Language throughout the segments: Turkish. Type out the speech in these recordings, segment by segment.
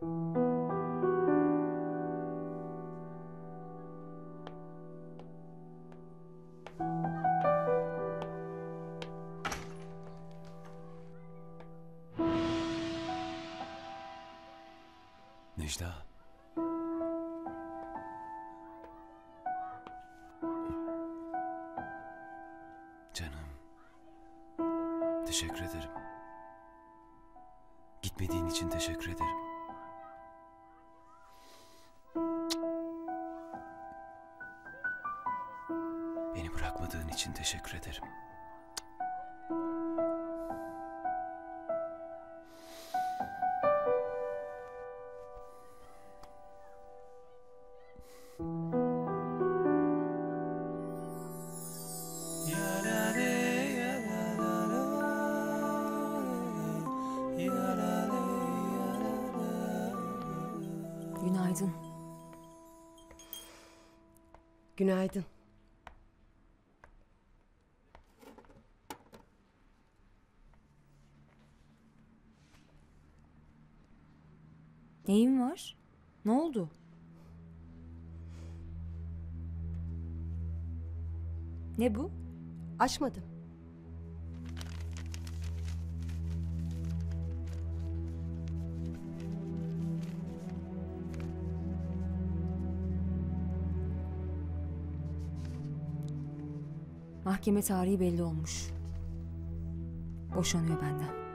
Necla. Canım. Teşekkür ederim. Gitmediğin için teşekkür ederim. Beni bırakmadığın için teşekkür ederim. Günaydın. Günaydın. Neyin var? Ne oldu? Ne bu? Açmadım. Mahkeme tarihi belli olmuş. Boşanıyor benden.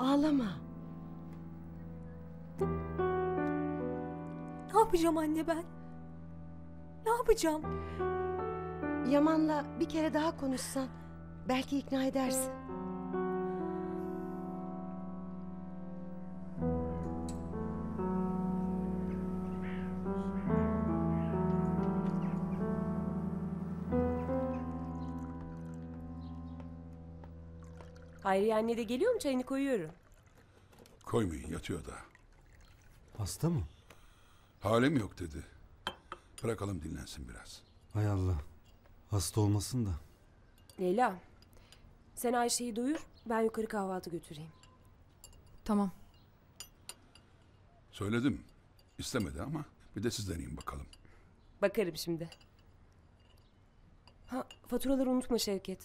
Ağlama. Ne yapacağım anne ben? Ne yapacağım? Yaman'la bir kere daha konuşsan belki ikna edersin. Hayriye anne de geliyor mu çayını koyuyorum. Koymayın yatıyor da. Hasta mı? Halim yok dedi. Bırakalım dinlensin biraz. Hay Allah. Hasta olmasın da. Leyla sen Ayşe'yi duyur ben yukarı kahvaltı götüreyim. Tamam. Söyledim. İstemedi ama bir de siz deneyin bakalım. Bakarım şimdi. Ha faturaları unutma Şevket.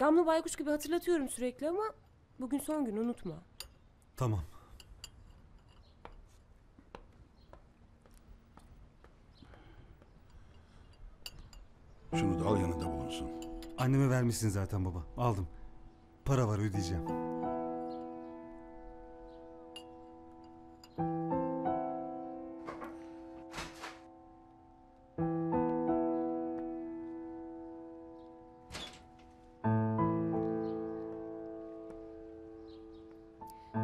Gamlı baykuş gibi hatırlatıyorum sürekli ama bugün son gün unutma. Tamam. Şunu da al yanında bulunsun. Anneme vermişsin zaten baba. Aldım. Para var ödeyeceğim.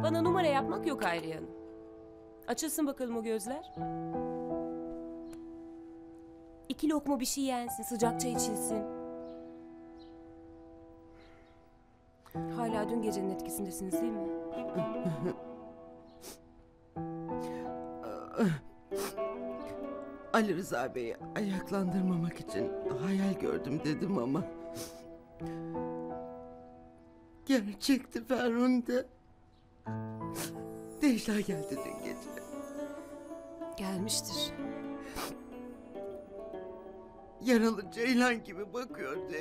Bana numara yapmak yok Hayriye Hanım. Açılsın bakalım o gözler. İki lokma bir şey yensin, sıcakça içilsin. Hala dün gecenin etkisindesiniz değil mi? Ali Rıza Bey'i ayaklandırmamak için hayal gördüm dedim ama... Gerçekti Ferhunde. Necla geldi dün gece. Gelmiştir. Yaralı ceylan gibi bakıyordu.